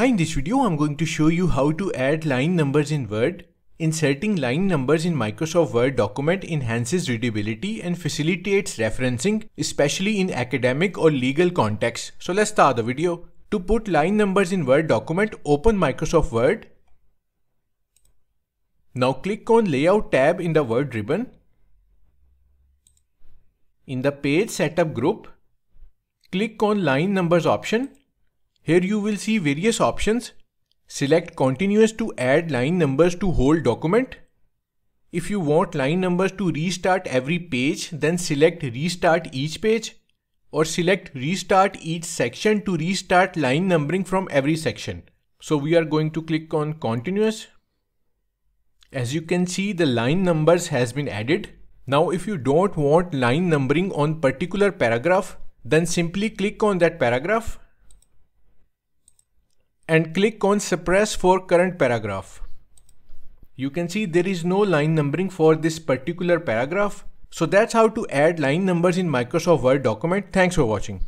Hi, in this video I'm going to show you how to add line numbers in Word. Inserting line numbers in Microsoft Word document enhances readability and facilitates referencing, especially in academic or legal contexts. So let's start the video. To put line numbers in Word document, open Microsoft Word. Now click on Layout tab in the Word ribbon. In the Page Setup group, click on Line Numbers option here you will see various options. Select continuous to add line numbers to whole document. If you want line numbers to restart every page, then select restart each page or select restart each section to restart line numbering from every section. So we are going to click on continuous. As you can see, the line numbers has been added. Now if you don't want line numbering on particular paragraph, then simply click on that paragraph and click on suppress for current paragraph. You can see there is no line numbering for this particular paragraph. So that's how to add line numbers in Microsoft Word document. Thanks for watching.